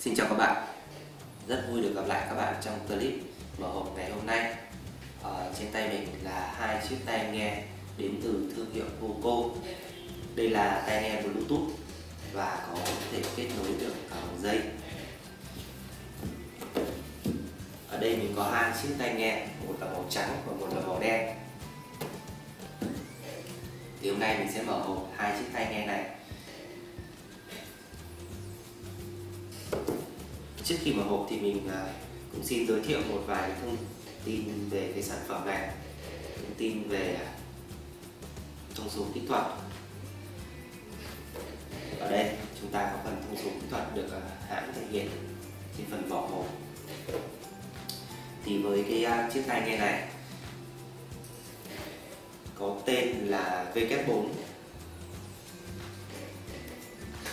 Xin chào các bạn. Rất vui được gặp lại các bạn trong clip mở hộp ngày hôm nay. Ở Trên tay mình là hai chiếc tai nghe đến từ thương hiệu Voco Đây là tai nghe Bluetooth và có thể kết nối được cả bằng dây. Ở đây mình có hai chiếc tai nghe, một là màu trắng và một là màu đen. Thì hôm nay mình sẽ mở hộp hai chiếc tai nghe này. Trước khi mở hộp thì mình à, cũng xin giới thiệu một vài thông tin về cái sản phẩm này. Thông tin về à, thông số kỹ thuật. Ở đây, chúng ta có phần thông số kỹ thuật được à, hãng thể hiện trên phần vỏ hộp. Thì với cái chiếc tai nghe này, có tên là VK4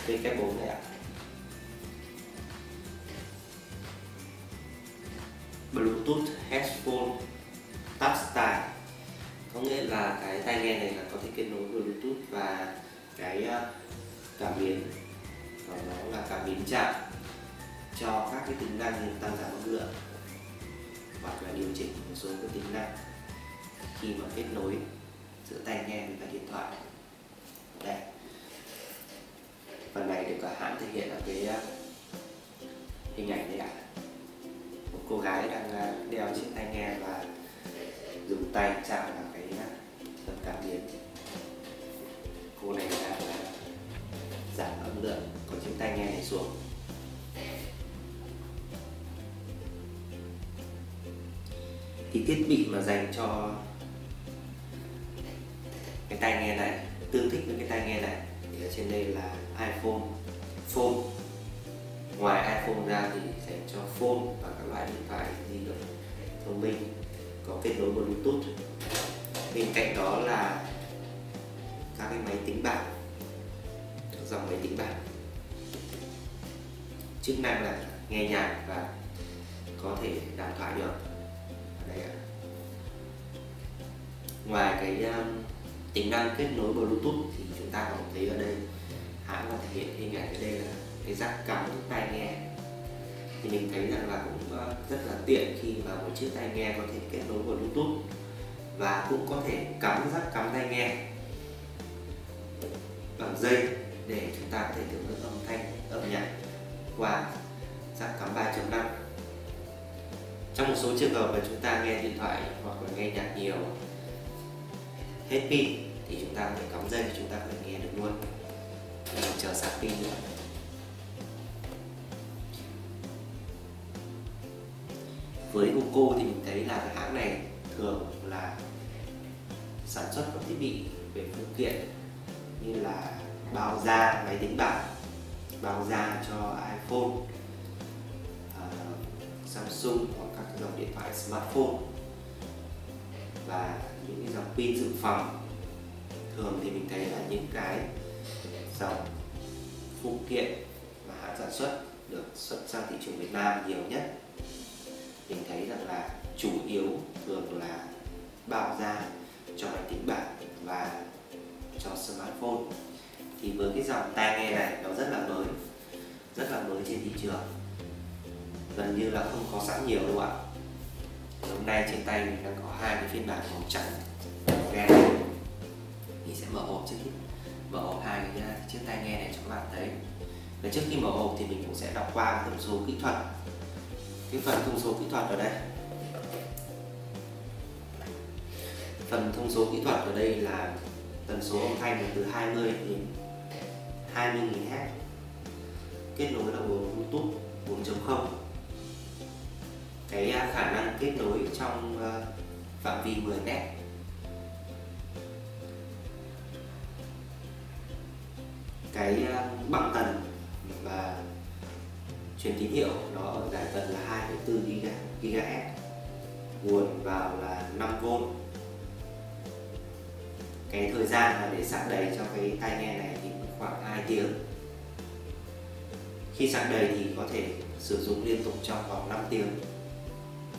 VK4 này ạ. Bluetooth headphone touch style có nghĩa là cái tai nghe này là có thể kết nối Bluetooth và cái ờ, cảm biến và nó là cảm biến chạm cho các cái tính năng như tăng giảm âm lượng hoặc là điều chỉnh một số các tính năng khi mà kết nối giữa tai nghe với cả điện thoại. Đây. Phần này được cả hãng thể hiện ở cái ờ, hình ảnh đây ạ. à cô gái đang à, đeo chiếc tai nghe và dùng tay chạm vào cái à, phần cảm biến cô này đang à, giảm âm lượng của chiếc tai nghe này xuống. Thì thiết bị mà dành cho cái tai nghe này, tương thích với cái tai nghe này thì ở trên đây là iPhone, phone ngoài iPhone ra thì dành cho phone và các loại điện thoại di động thông minh có kết nối Bluetooth. Bên cạnh đó là các cái máy tính bảng dòng máy tính bảng. Chức năng là nghe nhạc và có thể đàm thoại được. Đây ạ. Ngoài cái um, tính năng kết nối Bluetooth thì chúng ta còn thấy ở đây hãng là thể hiện hình ảnh ở đây là cái rắc cắm tai nghe. Thì mình thấy rằng là cũng ờ, rất là tiện khi mà một chiếc tai nghe có thể kết nối bluetooth và cũng có thể cắm rắc, cắm tai nghe bằng dây để chúng ta có thể thưởng thức âm thanh, âm nhạc qua rắc cắm 3.5 trong một số trường hợp mà chúng ta nghe điện thoại hoặc là nghe nhạc nhiều, hết pin thì chúng ta phải cắm dây chúng ta phải nghe được luôn. Mình chờ sạc pin nữa với UCO thì mình thấy là cái hãng này thường là sản xuất các thiết bị về phụ kiện như là bao da máy tính bảng bao da cho iPhone uh, Samsung hoặc các dòng điện thoại smartphone và những cái dòng pin dự phòng. Thường thì mình thấy là những cái dòng phụ kiện mà hãng sản xuất được xuất sang thị trường Việt Nam nhiều nhất mình thấy rằng là chủ yếu thường là bao da cho máy tính bảng và cho smartphone. Thì với cái dòng tai nghe này, nó rất là mới, rất là mới trên thị trường. Gần như là không có sẵn nhiều đâu ạ. Hôm nay trên tay mình đang có hai cái phiên bản màu trắng màu đen. Mình sẽ mở hộp trước khi mở hộp hai cái chiếc tai nghe này cho các bạn thấy. Và trước khi mở hộp thì mình cũng sẽ đọc qua tổng số kỹ thuật cái phần thông số kỹ thuật ở đây. Phần thông số kỹ thuật ở đây là tần số âm thanh từ 20 đến 20 Hz kết nối là Bluetooth 4.0 cái à, khả năng kết nối trong à, phạm vi 10 mét cái à, băng tần và truyền tín hiệu nó ở giải tần là 2,4 GHz nguồn vào là 5V cái thời gian mà để sạc đầy cho cái tai nghe này thì khoảng 2 tiếng. Khi sạc đầy thì có thể sử dụng liên tục trong vòng 5 tiếng.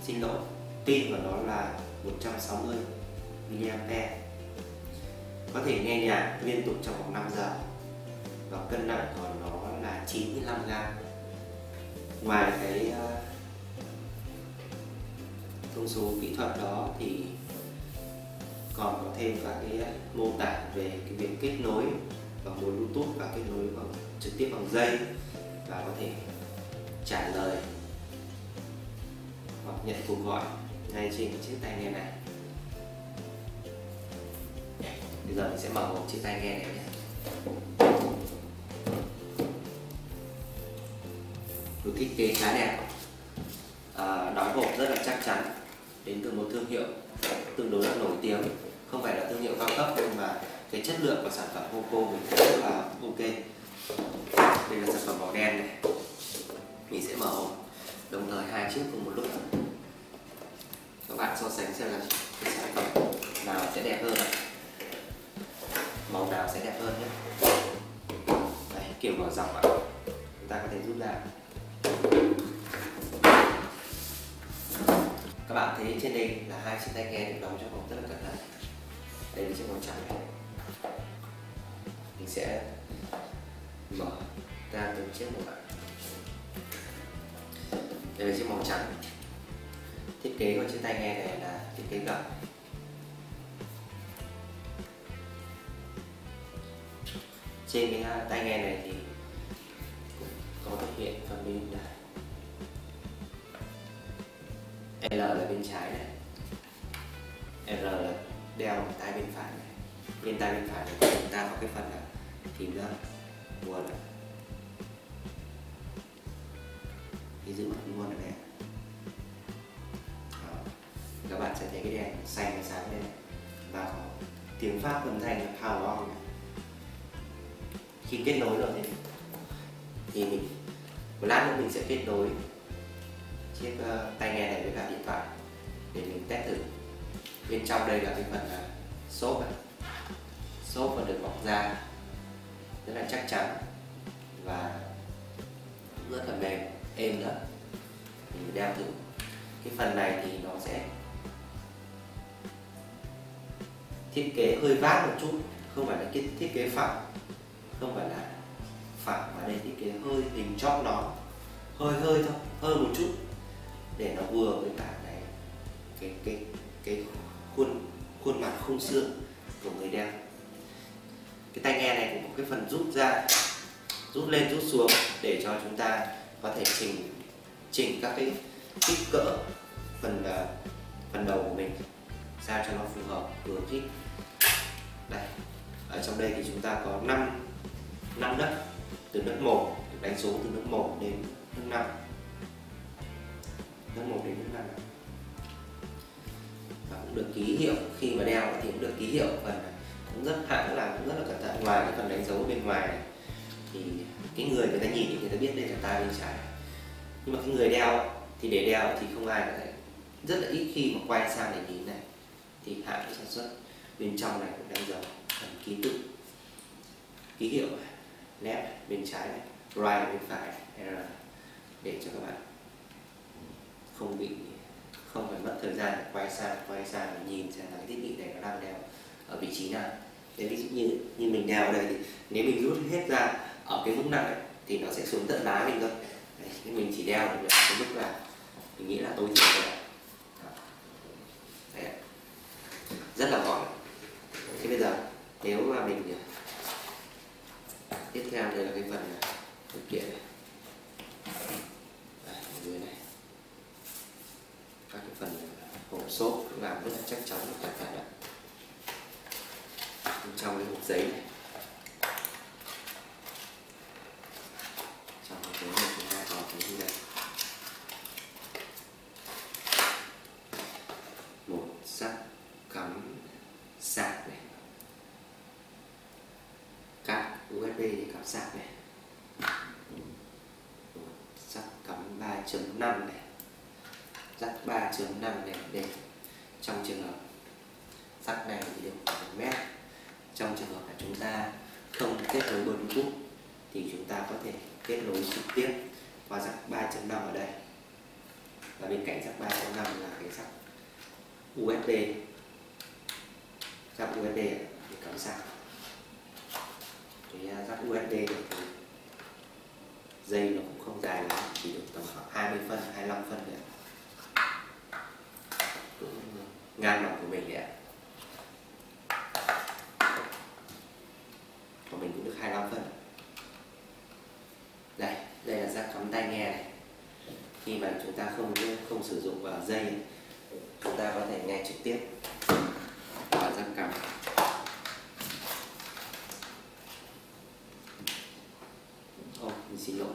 Xin lỗi pin của nó là 160 mAh. Có thể nghe nhạc liên tục trong vòng 5 giờ. Và cân nặng của nó là 95 gram ngoài cái ờ, thông số kỹ thuật đó thì còn có thêm các cái mô tả về cái việc kết nối bằng mối bluetooth và kết nối bằng, trực tiếp bằng dây và có thể trả lời hoặc nhận cuộc gọi ngay trên chiếc tai nghe này. Bây giờ mình sẽ mở một chiếc tai nghe này nhé. Được thiết kế khá đẹp. À, đóng hộp rất là chắc chắn đến từ một thương hiệu tương đối là nổi tiếng. Không phải là thương hiệu cao cấp nhưng mà cái chất lượng của sản phẩm Hoco mình thấy rất là ok. Đây là sản phẩm màu đen này. Mình sẽ mở hộp. Đồng thời hai chiếc cùng một lúc. Các bạn so sánh xem là cái sản phẩm nào sẽ đẹp hơn màu nào sẽ đẹp hơn nhé. Đấy, kiểu mở dọc ạ. Chúng ta có thể rút ra. Các bạn thấy trên đây là hai chiếc tai nghe được đóng trong hộp rất là cẩn thận. Đây là chiếc màu trắng này mình sẽ mở ra từng chiếc một bạn đây là chiếc màu trắng thiết kế của chiếc tai nghe này là thiết kế gập. Trên cái à, tai nghe này thì có thể hiện phần mềm L là bên trái này. R là đeo tay bên phải này. Bên tay bên phải này chúng ta có cái phần là tìm ra nguồn này. Thì giữ mặt nguồn này Đó. các bạn sẽ thấy cái đèn xanh và sáng lên và có tiếng pháp âm thanh là power on này. khi kết nối rồi thì, thì mình một lát nữa mình sẽ kết nối chiếc uh, tai nghe này với cả điện thoại để mình test thử. Bên trong đây là cái phần uh, xốp này xốp và được bọc da rất là chắc chắn và rất là mềm êm nữa mình đeo thử. Cái phần này thì nó sẽ thiết kế hơi vát một chút không phải là cái thiết kế phẳng không phải là phẳng mà đây thiết kế hơi hình chóp nó hơi hơi thôi hơi một chút để nó vừa với cả cái cái cái cái khuôn khuôn mặt khung xương của người đeo. Cái tai nghe này cũng có cái phần rút ra, rút lên, rút xuống để cho chúng ta có thể chỉnh chỉnh các cái kích cỡ phần à, phần đầu của mình sao cho nó phù hợp vừa thích đây, ở trong đây thì chúng ta có 5 năm đất, từ đất 1 đánh số từ đất 1 đến đất 5 được ký hiệu. Khi mà đeo thì cũng được ký hiệu phần cũng rất hãng làm cũng rất là cẩn thận. Ngoài cái phần đánh dấu bên ngoài này thì cái người người ta nhìn thì người ta biết đây là tay bên trái. Nhưng mà cái người đeo thì để đeo thì không ai có thể. Rất là ít khi mà quay sang để nhìn này. Thì hãng sản xuất bên trong này cũng đánh dấu phần ký tự ký hiệu này left bên trái này right bên phải này, để cho các bạn không bị không phải mất thời gian để quay sang quay sang để nhìn xem là cái thiết bị này nó đang đeo ở vị trí nào. Thế ví dụ như như mình đeo ở đây thì nếu mình rút hết ra ở cái mức nặng ấy, thì nó sẽ xuống tận lái mình thôi. Đấy, mình chỉ đeo được cái mức là mình nghĩ là tối thiểu rồi Đấy. rất là gọn thế bây giờ nếu mà mình à, tiếp theo đây là cái phần à, thực hiện này Đây, dưới này các cái phần hộp số làm rất là chắc chắn và cẩn thận bên trong cái hộp giấy này. Trong hộp giấy này chúng ta có cái gì đây? Một sắt cắm sạc này. Cáp USB để cắm sạc này. Một sắt cắm 3.5 này dắt 3.5 này để trong trường hợp dắt này thì được 1 mét. Trong trường hợp là chúng ta không kết nối Bluetooth thì chúng ta có thể kết nối trực tiếp qua dắt 3.5 ở đây. Và bên cạnh dắt 3.5 là cái dắt USB dắt USB để cắm sạc. Cái dắt USB này thì dây nó cũng không dài lắm, chỉ được tầm khoảng 20 phân 25 phân nữa cũng ngang bằng của mình đấy ạ. Của mình cũng được 25 phần. Đây đây là rác cắm tai nghe này. Khi mà chúng ta không không sử dụng vào dây, chúng ta có thể nghe trực tiếp. Vào rác cắm Ồ, mình xin lỗi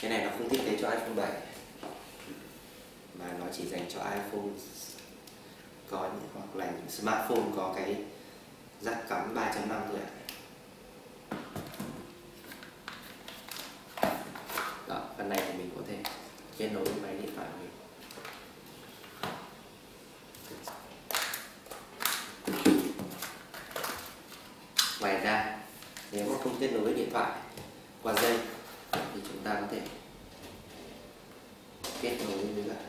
cái này nó không thiết kế cho iPhone 7 mà nó chỉ dành cho iPhone có những hoặc là những smartphone có cái jack cắm 3.5 thôi ạ. Đó, phần này thì mình có thể kết nối với máy điện thoại của mình. Ngoài ra, nếu mà không kết nối với điện thoại qua dây thì chúng ta có thể kết nối với cả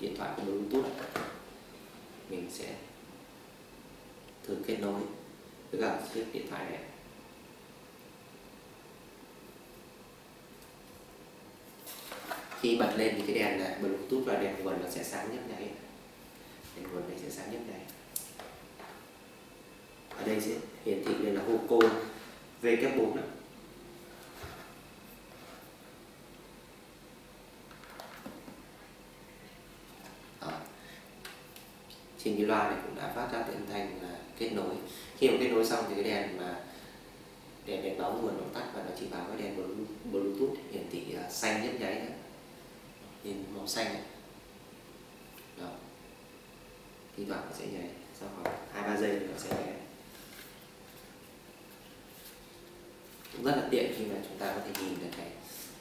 điện thoại của bluetooth mình sẽ thử kết nối với cả chiếc điện thoại này khi bật lên thì cái đèn này bluetooth và đèn nguồn nó sẽ sáng nhấp nháy đèn nguồn này sẽ sáng nhấp nháy ở đây sẽ hiển thị đây là Hoco V4. Đó. trên cái loa này cũng đã phát ra âm thanh là kết nối khi mà kết nối xong thì cái đèn mà đèn đèn báo nguồn nó tắt và nó chỉ vào cái đèn bluetooth hiển thị à, xanh nhấp nháy đó, nhìn màu xanh này. đó. Thi thoảng nó sẽ nhảy sau khoảng hai ba giây thì nó sẽ nhảy. Cũng rất là tiện khi mà chúng ta có thể nhìn được cái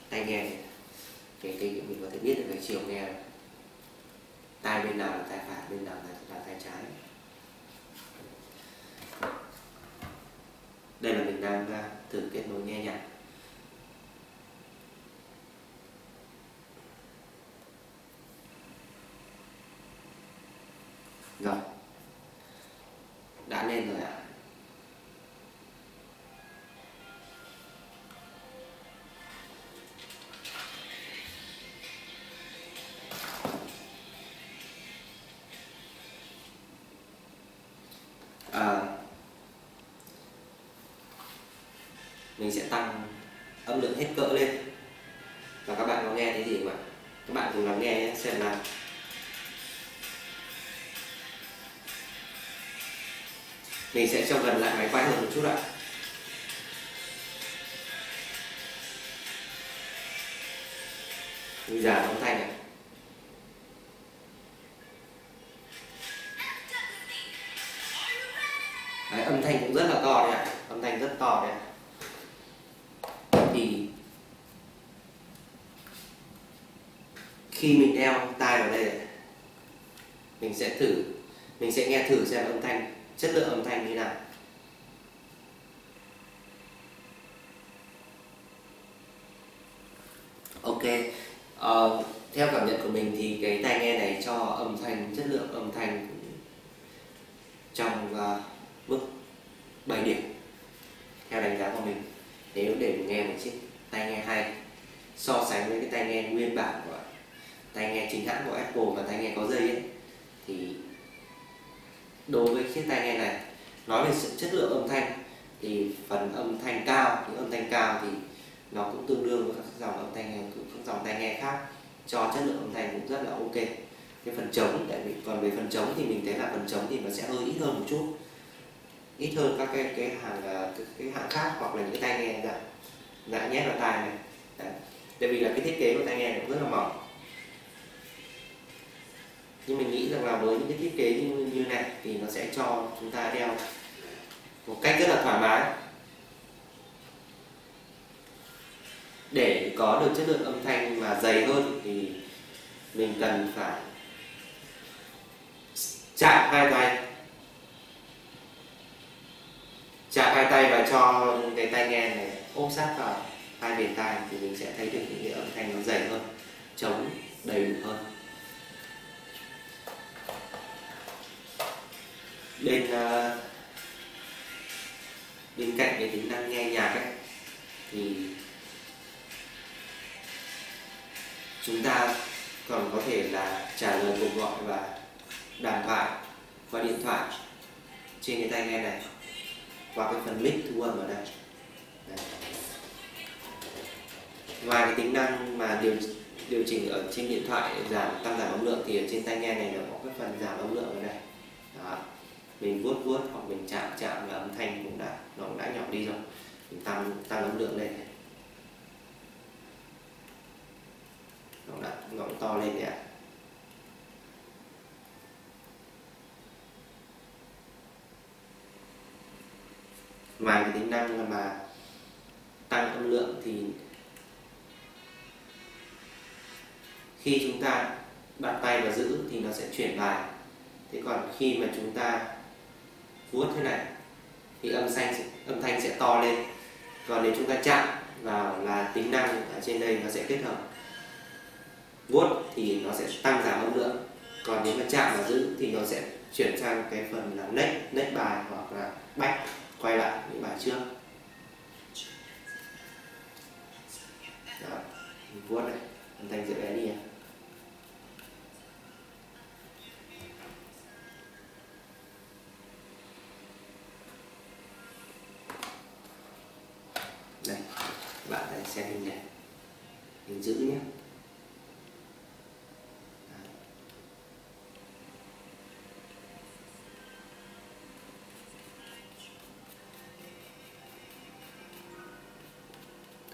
tai nghe này. cái cái mình có thể biết được cái chiều nghe tai bên nào là tai phải bên nào là, là tai trái. Đây là mình đang à, thử kết nối nghe nhạc. Rồi. Đã lên rồi ạ. à, mình sẽ tăng âm lượng hết cỡ lên. Và các bạn có nghe thấy gì không ạ? Các bạn cùng lắng nghe nhé, xem nào. Mình sẽ cho gần lại máy quay hơn một chút ạ. Bây giờ âm thanh này. Đấy, âm thanh cũng rất là to đấy ạ. Âm thanh rất to đấy ạ thì khi mình đeo tai vào đây này, mình sẽ thử mình sẽ nghe thử xem âm thanh chất lượng âm thanh như nào. Ok uh, theo cảm nhận của mình thì cái tai nghe này cho âm thanh chất lượng âm thanh thanh cao thì nó cũng tương đương với các dòng âm thanh các dòng tai nghe khác. Cho chất lượng âm thanh cũng rất là ok. Cái phần trống tại vì còn về phần trống thì mình thấy là phần trống thì nó sẽ hơi ít hơn một chút. Ít hơn các cái cái hàng à, cái, cái hãng khác hoặc là những cái tai nghe dạng dạng nhét vào tai này. Đấy. tại vì là cái thiết kế của tai nghe cũng rất là mỏng. Nhưng mình nghĩ rằng là với những cái thiết kế như, như này thì nó sẽ cho chúng ta đeo một cách rất là thoải mái. Để có được chất lượng âm thanh mà dày hơn thì mình cần phải chạm hai tay. Chạm hai tay và cho cái tai nghe này ôm sát vào hai bên tai thì mình sẽ thấy được những cái âm thanh nó dày hơn, trống đầy đủ hơn. Bên ờ, bên cạnh cái tính năng nghe nhạc ấy thì chúng ta còn có thể là trả lời cuộc gọi và đàm thoại qua điện thoại trên cái tai nghe này, qua cái phần mic thu âm ở đây Đấy. ngoài cái tính năng mà điều điều chỉnh ở trên điện thoại giảm, tăng giảm âm lượng thì ở trên tai nghe này nó có cái phần giảm âm lượng ở đây đó. mình vuốt vuốt hoặc mình chạm chạm là âm thanh cũng đã, nó cũng đã nhỏ đi rồi mình tăng tăng âm lượng lên đã nó cũng to lên đấy ạ. Ngoài cái tính năng là mà tăng âm lượng thì khi chúng ta đặt tay và giữ thì nó sẽ chuyển bài. Thế còn khi mà chúng ta vuốt thế này thì âm thanh âm thanh sẽ to lên. Còn nếu chúng ta chạm vào là tính năng ở trên đây nó sẽ kết hợp vuốt thì nó sẽ tăng giảm âm lượng còn nếu mà chạm và giữ thì nó sẽ chuyển sang cái phần là next next bài hoặc là back quay lại những bài trước đó, vuốt này, âm thanh dễ bé đi này.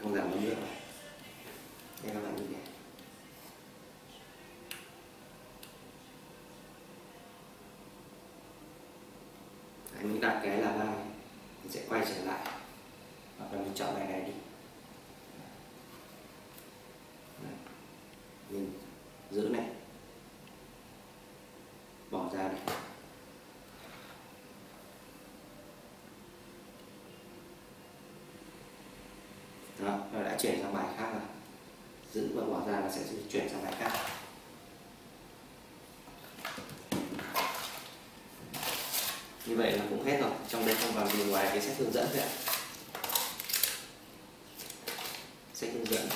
Không làm âm lượng này các bạn như này anh mình đặt cái là ba mình sẽ quay trở lại. Hoặc là mình chọn bài này đi Đấy. mình giữ này bỏ ra này đó nó đã chuyển sang bài khác rồi. Giữ và bỏ ra là sẽ chuyển sang bài khác. Như vậy là cũng hết rồi. Trong đây không còn gì ngoài cái sách hướng dẫn thôi ạ. Sách hướng dẫn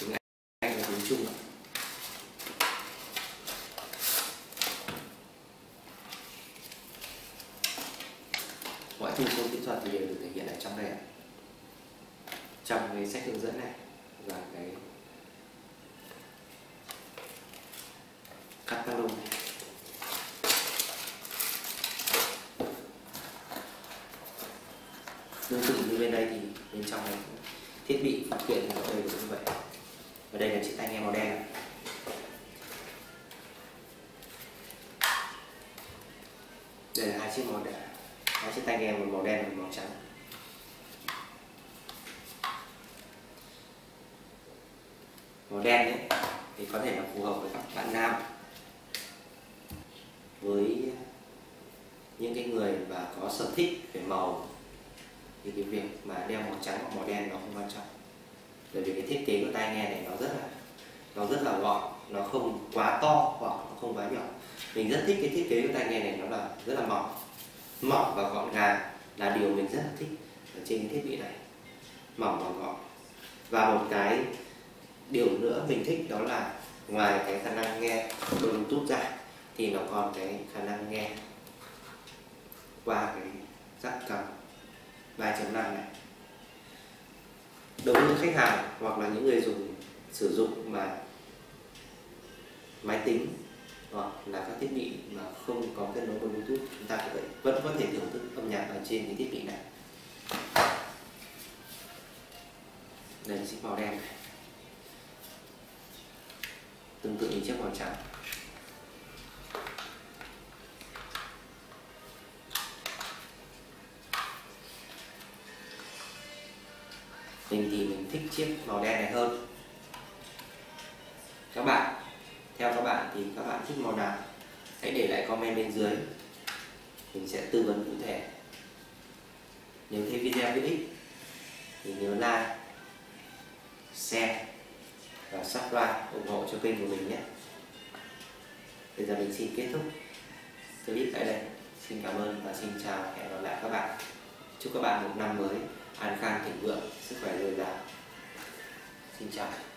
tiếng Anh và tiếng Trung ạ mọi thông số kỹ thuật thì đều được thể hiện ở trong đây ạ trong cái sách hướng dẫn này và cái catalog này tương tự như bên đây thì bên trong này cũng thiết bị phụ kiện thì có đầy đủ như vậy và đây là chiếc tai nghe màu đen này đây là hai chiếc màu đen. Hai chiếc tai nghe, một màu đen và một màu trắng. Màu đen ấy thì có thể là phù hợp với các bạn nam. Với những cái người mà có sở thích về màu, thì cái việc mà đeo màu trắng hoặc màu đen nó không quan trọng. Bởi vì cái thiết kế của tai nghe này nó rất là, nó rất là gọn, nó không quá to hoặc nó không quá nhỏ mình rất thích cái thiết kế của tai nghe này, nó là rất là mỏng. Mỏng và gọn gàng là điều mình rất là thích ở trên cái thiết bị này. Mỏng và gọn. Và một cái điều nữa mình thích đó là ngoài cái khả năng nghe bluetooth ra, thì nó còn cái khả năng nghe qua cái jack cầm 3.5 này. Đối với khách hàng hoặc là những người dùng, sử dụng mà máy tính hoặc là các thiết bị mà không có kết nối với bluetooth, chúng ta có vẫn có thể thưởng thức âm nhạc ở trên cái thiết bị này. Đây là chiếc màu đen này. Tương tự như chiếc màu trắng. Mình thì mình thích chiếc màu đen này hơn. Các bạn thì các bạn thích màu nào hãy để lại comment bên dưới. Mình sẽ tư vấn cụ thể. Nếu thấy video hữu ích, thì nhớ like, share và subscribe, ủng hộ cho kênh của mình nhé. Bây giờ mình xin kết thúc clip tại đây. Xin cảm ơn và xin chào, hẹn gặp lại các bạn. Chúc các bạn một năm mới an khang thịnh vượng, sức khỏe dồi dào. Xin chào.